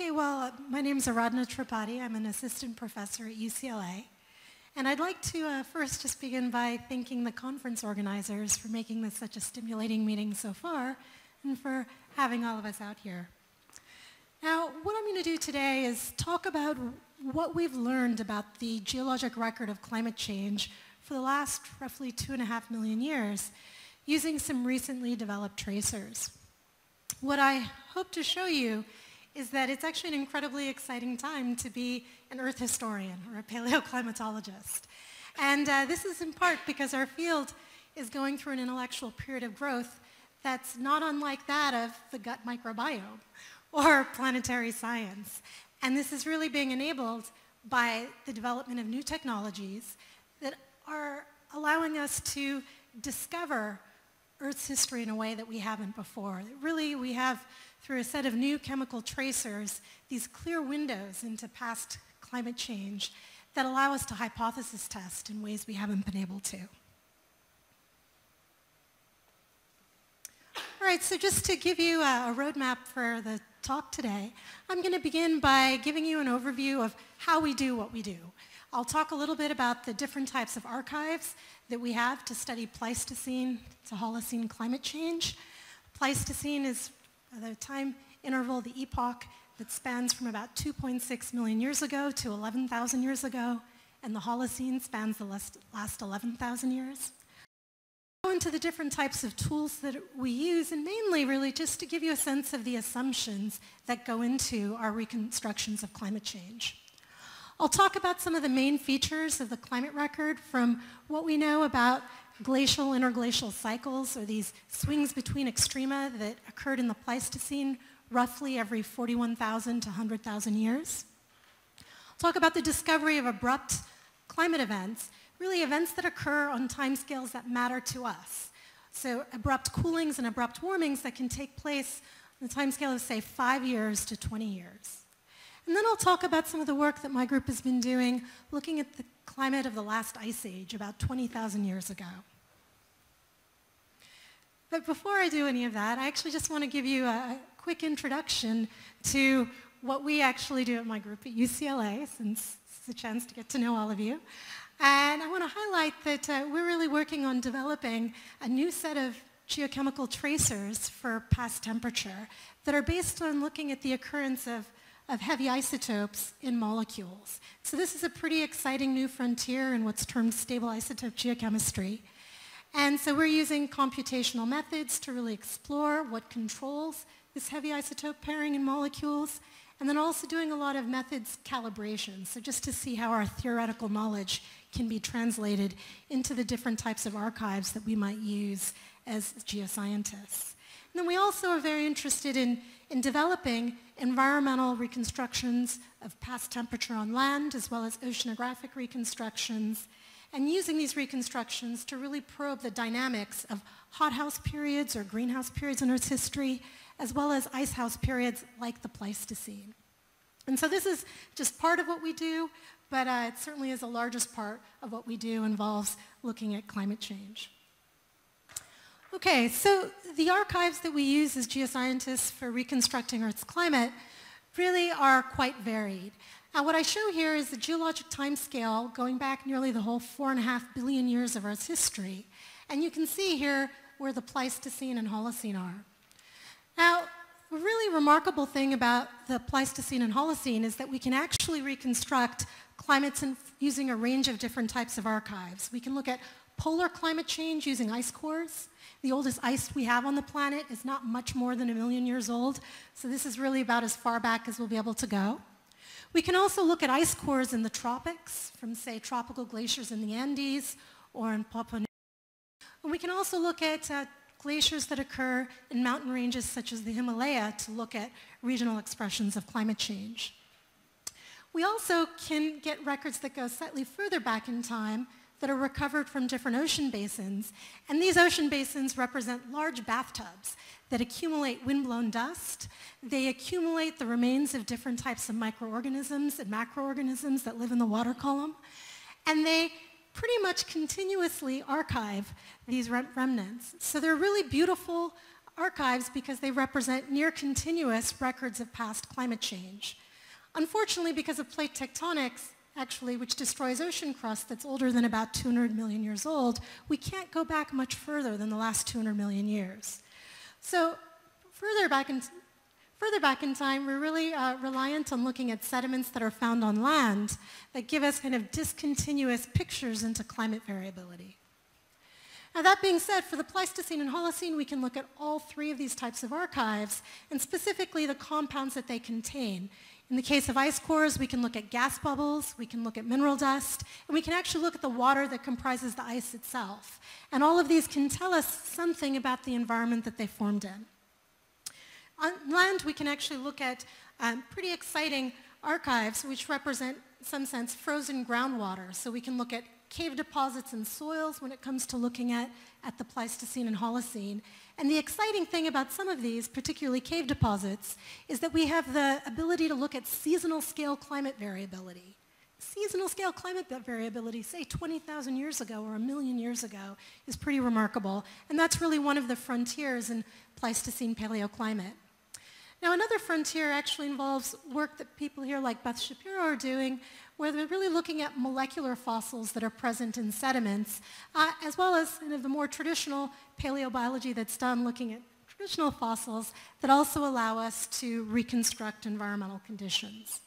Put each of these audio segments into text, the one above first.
Okay, well, uh, my name is Aradhna Tripati. I'm an assistant professor at UCLA. And I'd like to uh, first just begin by thanking the conference organizers for making this such a stimulating meeting so far and for having all of us out here. Now, what I'm going to do today is talk about what we've learned about the geologic record of climate change for the last roughly two and a half million years using some recently developed tracers. What I hope to show you is that it's actually an incredibly exciting time to be an Earth historian or a paleoclimatologist. And uh, this is in part because our field is going through an intellectual period of growth that's not unlike that of the gut microbiome or planetary science. And this is really being enabled by the development of new technologies that are allowing us to discover Earth's history in a way that we haven't before. Really, we have, through a set of new chemical tracers, these clear windows into past climate change that allow us to hypothesis test in ways we haven't been able to. All right, so just to give you a, a roadmap for the talk today, I'm going to begin by giving you an overview of how we do what we do. I'll talk a little bit about the different types of archives that we have to study Pleistocene to Holocene climate change. Pleistocene is the time interval, the epoch that spans from about 2.6 million years ago to 11,000 years ago, and the Holocene spans the last 11,000 years go into the different types of tools that we use, and mainly really just to give you a sense of the assumptions that go into our reconstructions of climate change. I'll talk about some of the main features of the climate record from what we know about glacial interglacial cycles, or these swings between extrema that occurred in the Pleistocene roughly every 41,000 to 100,000 years. I'll talk about the discovery of abrupt climate events really events that occur on timescales that matter to us. So abrupt coolings and abrupt warmings that can take place on the timescale of, say, five years to 20 years. And then I'll talk about some of the work that my group has been doing looking at the climate of the last ice age about 20,000 years ago. But before I do any of that, I actually just want to give you a quick introduction to what we actually do at my group at UCLA, since it's a chance to get to know all of you. And I want to highlight that uh, we're really working on developing a new set of geochemical tracers for past temperature that are based on looking at the occurrence of, of heavy isotopes in molecules. So this is a pretty exciting new frontier in what's termed stable isotope geochemistry. And so we're using computational methods to really explore what controls this heavy isotope pairing in molecules and then also doing a lot of methods calibration, so just to see how our theoretical knowledge can be translated into the different types of archives that we might use as geoscientists. And then we also are very interested in, in developing environmental reconstructions of past temperature on land, as well as oceanographic reconstructions, and using these reconstructions to really probe the dynamics of hothouse periods or greenhouse periods in Earth's history, as well as icehouse periods like the Pleistocene. And so this is just part of what we do, but uh, it certainly is the largest part of what we do involves looking at climate change. Okay, so the archives that we use as geoscientists for reconstructing Earth's climate really are quite varied. Now what I show here is the geologic time scale going back nearly the whole four and a half billion years of Earth's history. And you can see here where the Pleistocene and Holocene are. Now, a really remarkable thing about the Pleistocene and Holocene is that we can actually reconstruct climates in, using a range of different types of archives. We can look at polar climate change using ice cores. The oldest ice we have on the planet is not much more than a million years old, so this is really about as far back as we'll be able to go. We can also look at ice cores in the tropics, from say tropical glaciers in the Andes or in Papua New Guinea. We can also look at uh, glaciers that occur in mountain ranges such as the Himalaya to look at regional expressions of climate change. We also can get records that go slightly further back in time that are recovered from different ocean basins. And these ocean basins represent large bathtubs that accumulate windblown dust. They accumulate the remains of different types of microorganisms and macroorganisms that live in the water column. And they pretty much continuously archive these remnants. So they're really beautiful archives because they represent near continuous records of past climate change. Unfortunately, because of plate tectonics, actually, which destroys ocean crust that's older than about 200 million years old, we can't go back much further than the last 200 million years. So further back in, further back in time, we're really uh, reliant on looking at sediments that are found on land that give us kind of discontinuous pictures into climate variability. Now that being said, for the Pleistocene and Holocene, we can look at all three of these types of archives, and specifically the compounds that they contain. In the case of ice cores, we can look at gas bubbles, we can look at mineral dust, and we can actually look at the water that comprises the ice itself. And all of these can tell us something about the environment that they formed in. On land, we can actually look at um, pretty exciting archives which represent, in some sense, frozen groundwater. So we can look at cave deposits and soils when it comes to looking at, at the Pleistocene and Holocene. And the exciting thing about some of these, particularly cave deposits, is that we have the ability to look at seasonal scale climate variability. Seasonal scale climate variability, say 20,000 years ago or a million years ago, is pretty remarkable. And that's really one of the frontiers in Pleistocene paleoclimate. Now another frontier actually involves work that people here like Beth Shapiro are doing where they're really looking at molecular fossils that are present in sediments, uh, as well as kind of the more traditional paleobiology that's done looking at traditional fossils that also allow us to reconstruct environmental conditions.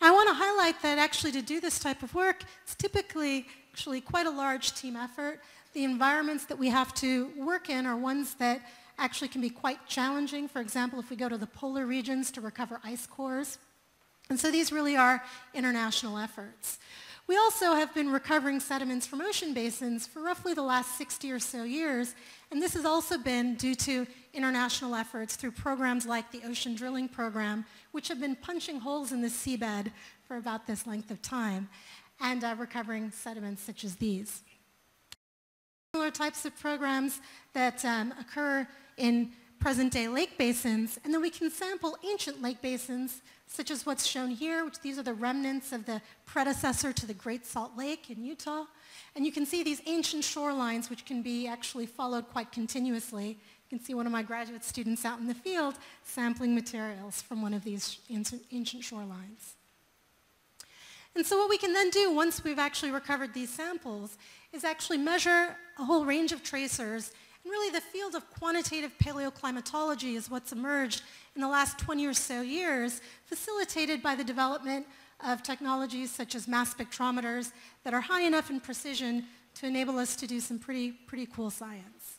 I want to highlight that actually to do this type of work, it's typically actually quite a large team effort. The environments that we have to work in are ones that actually can be quite challenging. For example, if we go to the polar regions to recover ice cores, and so these really are international efforts. We also have been recovering sediments from ocean basins for roughly the last 60 or so years, and this has also been due to international efforts through programs like the Ocean Drilling Program, which have been punching holes in the seabed for about this length of time, and uh, recovering sediments such as these. Similar types of programs that um, occur in present-day lake basins, and then we can sample ancient lake basins such as what's shown here, which these are the remnants of the predecessor to the Great Salt Lake in Utah. And you can see these ancient shorelines, which can be actually followed quite continuously. You can see one of my graduate students out in the field sampling materials from one of these ancient shorelines. And so what we can then do once we've actually recovered these samples is actually measure a whole range of tracers and really the field of quantitative paleoclimatology is what's emerged in the last 20 or so years, facilitated by the development of technologies such as mass spectrometers that are high enough in precision to enable us to do some pretty, pretty cool science.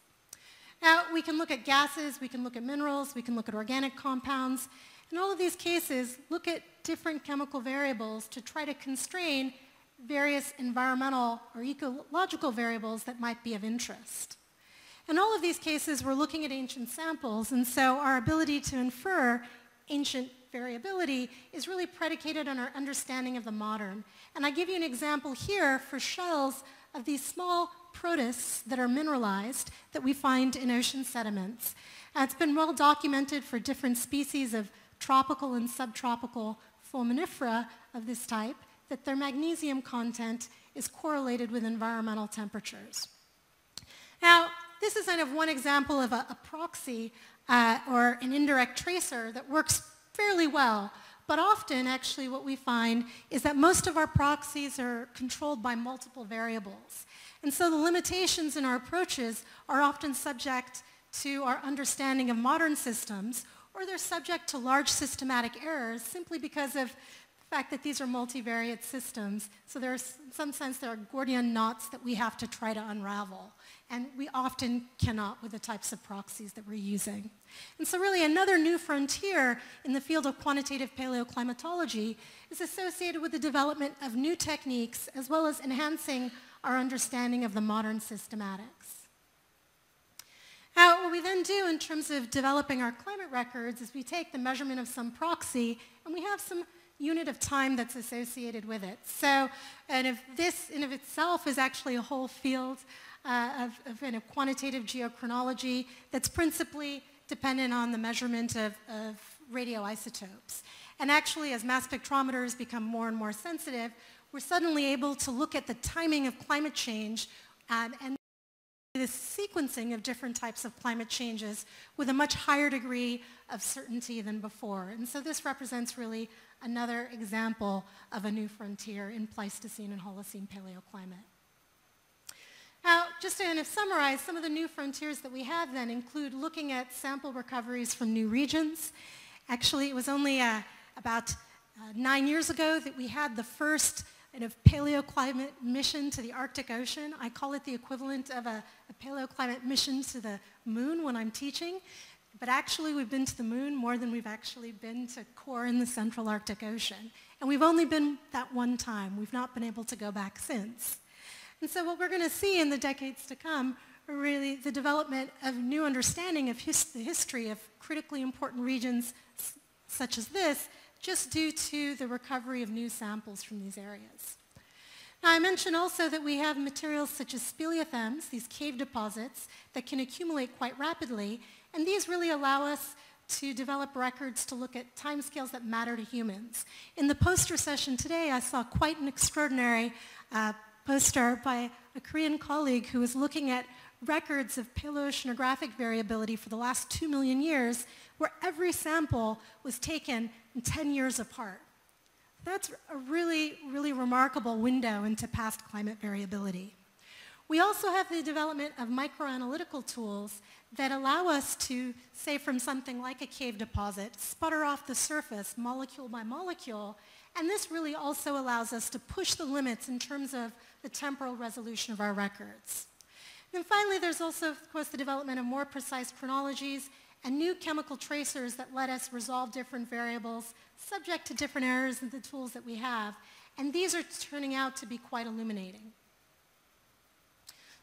Now, we can look at gases, we can look at minerals, we can look at organic compounds. In all of these cases, look at different chemical variables to try to constrain various environmental or ecological variables that might be of interest. In all of these cases, we're looking at ancient samples, and so our ability to infer ancient variability is really predicated on our understanding of the modern. And I give you an example here for shells of these small protists that are mineralized that we find in ocean sediments. And it's been well documented for different species of tropical and subtropical foraminifera of this type that their magnesium content is correlated with environmental temperatures. Now, this is kind of one example of a, a proxy uh, or an indirect tracer that works fairly well. But often, actually, what we find is that most of our proxies are controlled by multiple variables. And so the limitations in our approaches are often subject to our understanding of modern systems, or they're subject to large systematic errors simply because of fact that these are multivariate systems. So there's, in some sense, there are Gordian knots that we have to try to unravel. And we often cannot with the types of proxies that we're using. And so really another new frontier in the field of quantitative paleoclimatology is associated with the development of new techniques as well as enhancing our understanding of the modern systematics. Now, what we then do in terms of developing our climate records is we take the measurement of some proxy and we have some unit of time that's associated with it. So, and if this in of itself is actually a whole field uh, of, of, of quantitative geochronology that's principally dependent on the measurement of, of radioisotopes. And actually, as mass spectrometers become more and more sensitive, we're suddenly able to look at the timing of climate change um, and the sequencing of different types of climate changes with a much higher degree of certainty than before. And so this represents really another example of a new frontier in Pleistocene and Holocene paleoclimate. Now, just to kind of summarize, some of the new frontiers that we have then include looking at sample recoveries from new regions. Actually, it was only uh, about uh, nine years ago that we had the first kind of paleoclimate mission to the Arctic Ocean. I call it the equivalent of a, a paleoclimate mission to the moon when I'm teaching. But actually, we've been to the moon more than we've actually been to core in the central Arctic Ocean. And we've only been that one time. We've not been able to go back since. And so what we're going to see in the decades to come are really the development of new understanding of his, the history of critically important regions such as this just due to the recovery of new samples from these areas. Now, I mentioned also that we have materials such as speleothems, these cave deposits, that can accumulate quite rapidly, and these really allow us to develop records to look at timescales that matter to humans. In the poster session today, I saw quite an extraordinary uh, poster by a Korean colleague who was looking at records of paleoceanographic variability for the last two million years, where every sample was taken 10 years apart. That's a really, really remarkable window into past climate variability. We also have the development of microanalytical tools that allow us to, say from something like a cave deposit, sputter off the surface molecule by molecule, and this really also allows us to push the limits in terms of the temporal resolution of our records. And finally, there's also, of course, the development of more precise chronologies and new chemical tracers that let us resolve different variables subject to different errors in the tools that we have. And these are turning out to be quite illuminating.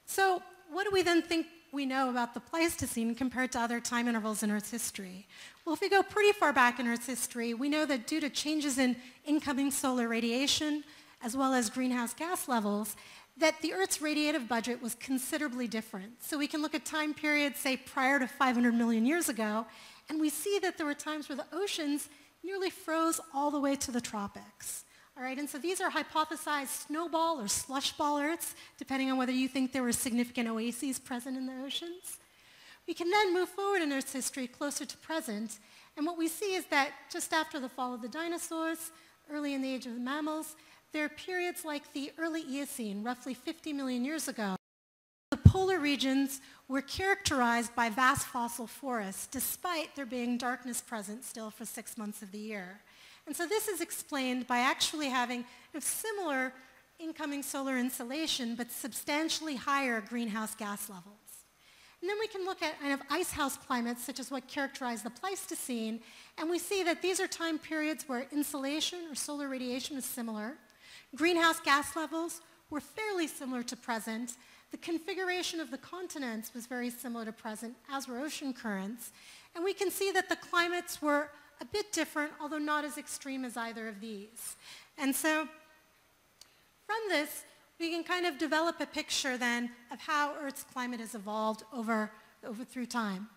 So what do we then think we know about the Pleistocene compared to other time intervals in Earth's history? Well, if we go pretty far back in Earth's history, we know that due to changes in incoming solar radiation, as well as greenhouse gas levels, that the Earth's radiative budget was considerably different. So we can look at time periods, say, prior to 500 million years ago, and we see that there were times where the oceans nearly froze all the way to the tropics. All right, and so these are hypothesized snowball or slush ball Earths, depending on whether you think there were significant oases present in the oceans. We can then move forward in Earth's history closer to present, and what we see is that just after the fall of the dinosaurs, early in the age of the mammals, there are periods like the early Eocene, roughly 50 million years ago. The polar regions were characterized by vast fossil forests, despite there being darkness present still for six months of the year. And so this is explained by actually having similar incoming solar insolation, but substantially higher greenhouse gas levels. And then we can look at kind of icehouse climates, such as what characterize the Pleistocene, and we see that these are time periods where insolation or solar radiation is similar, Greenhouse gas levels were fairly similar to present. The configuration of the continents was very similar to present, as were ocean currents. And we can see that the climates were a bit different, although not as extreme as either of these. And so from this, we can kind of develop a picture then of how Earth's climate has evolved over, over through time.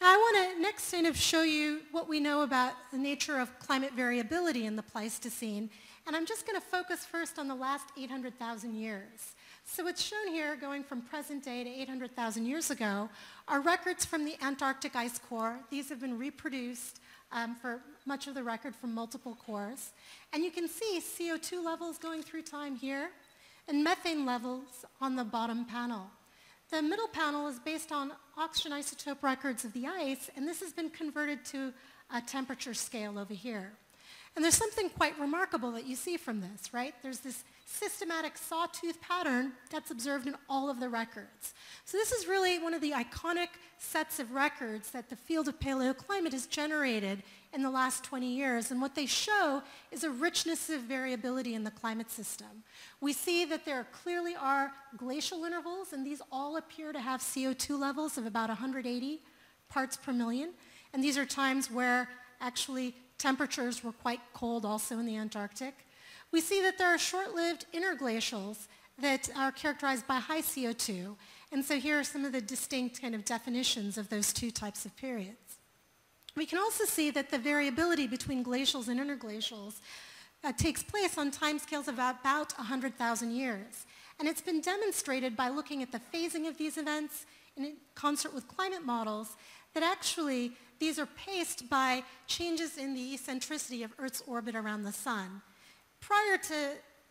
Now I want to next kind of show you what we know about the nature of climate variability in the Pleistocene and I'm just going to focus first on the last 800,000 years. So what's shown here, going from present day to 800,000 years ago, are records from the Antarctic ice core. These have been reproduced um, for much of the record from multiple cores. And you can see CO2 levels going through time here and methane levels on the bottom panel. The middle panel is based on oxygen isotope records of the ice, and this has been converted to a temperature scale over here. And there's something quite remarkable that you see from this, right? There's this systematic sawtooth pattern that's observed in all of the records. So this is really one of the iconic sets of records that the field of paleoclimate has generated in the last 20 years. And what they show is a richness of variability in the climate system. We see that there clearly are glacial intervals, and these all appear to have CO2 levels of about 180 parts per million. And these are times where actually Temperatures were quite cold also in the Antarctic. We see that there are short-lived interglacials that are characterized by high CO2. And so here are some of the distinct kind of definitions of those two types of periods. We can also see that the variability between glacials and interglacials uh, takes place on timescales of about 100,000 years. And it's been demonstrated by looking at the phasing of these events in concert with climate models that actually these are paced by changes in the eccentricity of Earth's orbit around the sun. Prior to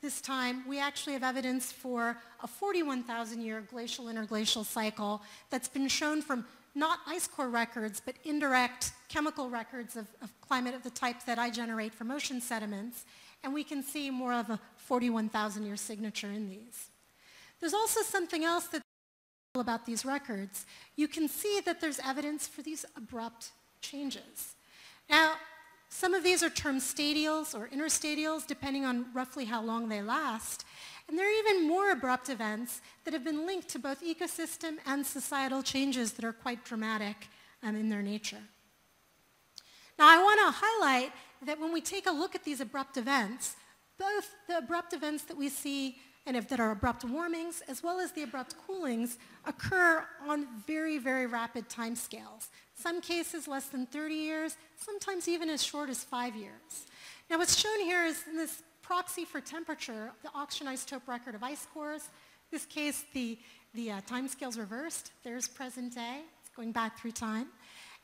this time, we actually have evidence for a 41,000 year glacial interglacial cycle that's been shown from not ice core records, but indirect chemical records of, of climate of the type that I generate from ocean sediments. And we can see more of a 41,000 year signature in these. There's also something else that's about these records. You can see that there's evidence for these abrupt changes. Now, some of these are termed stadials or interstadials, depending on roughly how long they last. And there are even more abrupt events that have been linked to both ecosystem and societal changes that are quite dramatic um, in their nature. Now, I want to highlight that when we take a look at these abrupt events, both the abrupt events that we see and if that are abrupt warmings as well as the abrupt coolings occur on very, very rapid timescales. Some cases less than 30 years, sometimes even as short as five years. Now what's shown here is in this proxy for temperature, the oxygen isotope record of ice cores. this case, the, the uh, time scale's reversed. There's present day. It's going back through time.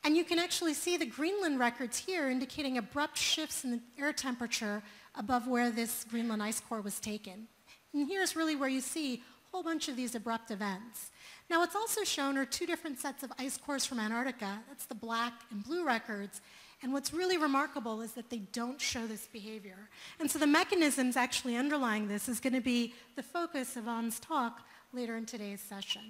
And you can actually see the Greenland records here indicating abrupt shifts in the air temperature above where this Greenland ice core was taken. And here's really where you see whole bunch of these abrupt events. Now what's also shown are two different sets of ice cores from Antarctica. That's the black and blue records. And what's really remarkable is that they don't show this behavior. And so the mechanisms actually underlying this is going to be the focus of An's talk later in today's session.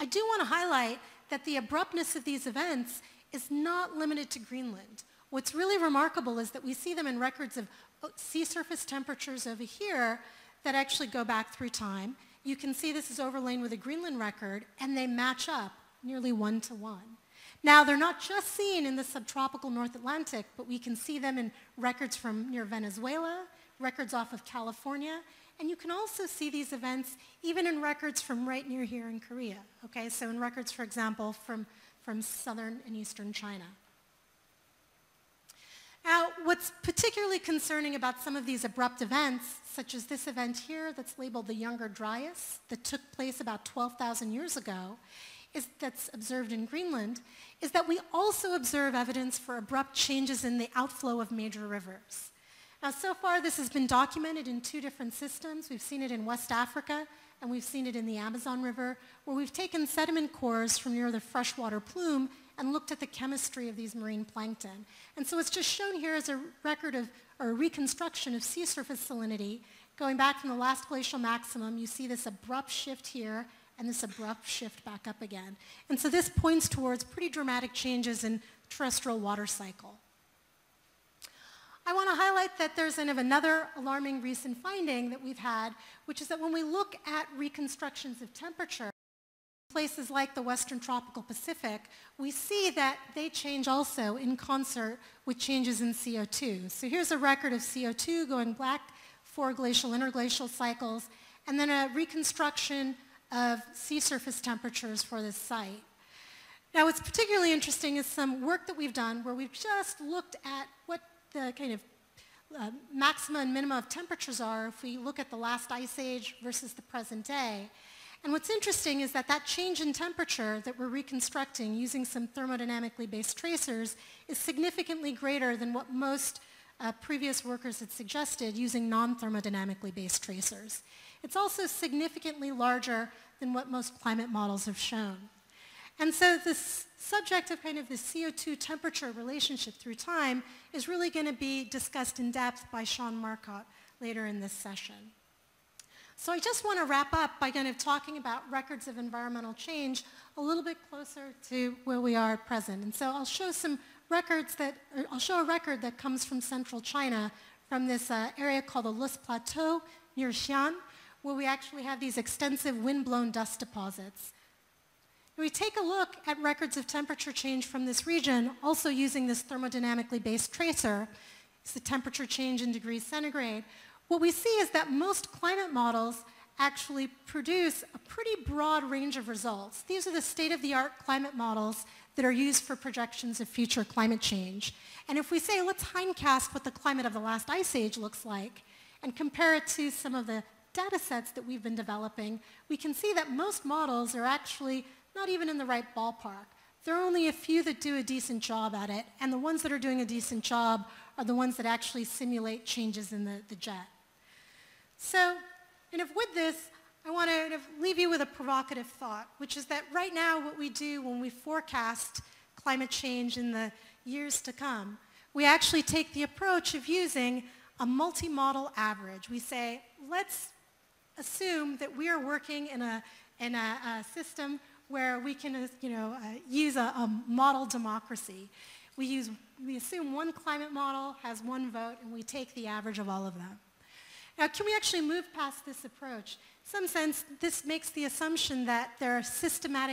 I do want to highlight that the abruptness of these events is not limited to Greenland. What's really remarkable is that we see them in records of oh, sea surface temperatures over here that actually go back through time. You can see this is overlain with a Greenland record, and they match up nearly one to one. Now, they're not just seen in the subtropical North Atlantic, but we can see them in records from near Venezuela, records off of California, and you can also see these events even in records from right near here in Korea. Okay, so in records, for example, from, from southern and eastern China. Now, what's particularly concerning about some of these abrupt events, such as this event here that's labeled the Younger Dryas, that took place about 12,000 years ago, is, that's observed in Greenland, is that we also observe evidence for abrupt changes in the outflow of major rivers. Now, so far, this has been documented in two different systems. We've seen it in West Africa, and we've seen it in the Amazon River, where we've taken sediment cores from near the freshwater plume and looked at the chemistry of these marine plankton. And so it's just shown here as a record of, or a reconstruction of sea surface salinity. Going back from the last glacial maximum, you see this abrupt shift here and this abrupt shift back up again. And so this points towards pretty dramatic changes in terrestrial water cycle. I want to highlight that there's kind of another alarming recent finding that we've had, which is that when we look at reconstructions of temperature, places like the Western Tropical Pacific, we see that they change also in concert with changes in CO2. So here's a record of CO2 going back four glacial interglacial cycles, and then a reconstruction of sea surface temperatures for this site. Now what's particularly interesting is some work that we've done where we've just looked at what the kind of uh, maxima and minima of temperatures are if we look at the last ice age versus the present day. And what's interesting is that that change in temperature that we're reconstructing using some thermodynamically based tracers is significantly greater than what most uh, previous workers had suggested using non-thermodynamically based tracers. It's also significantly larger than what most climate models have shown. And so this subject of kind of the CO2 temperature relationship through time is really going to be discussed in depth by Shaun Marcott later in this session. So I just want to wrap up by kind of talking about records of environmental change a little bit closer to where we are at present. And so I'll show some records that, I'll show a record that comes from central China from this uh, area called the Loess Plateau near Xi'an, where we actually have these extensive wind-blown dust deposits. we take a look at records of temperature change from this region, also using this thermodynamically based tracer. It's the temperature change in degrees centigrade what we see is that most climate models actually produce a pretty broad range of results. These are the state-of-the-art climate models that are used for projections of future climate change. And if we say, let's hindcast what the climate of the last ice age looks like and compare it to some of the data sets that we've been developing, we can see that most models are actually not even in the right ballpark. There are only a few that do a decent job at it, and the ones that are doing a decent job are the ones that actually simulate changes in the, the jet. So, and if with this, I want to leave you with a provocative thought, which is that right now what we do when we forecast climate change in the years to come, we actually take the approach of using a multi-model average. We say, let's assume that we are working in a, in a, a system where we can uh, you know, uh, use a, a, model democracy. We, use, we assume one climate model has one vote, and we take the average of all of them. Now, can we actually move past this approach? In some sense, this makes the assumption that there are systematic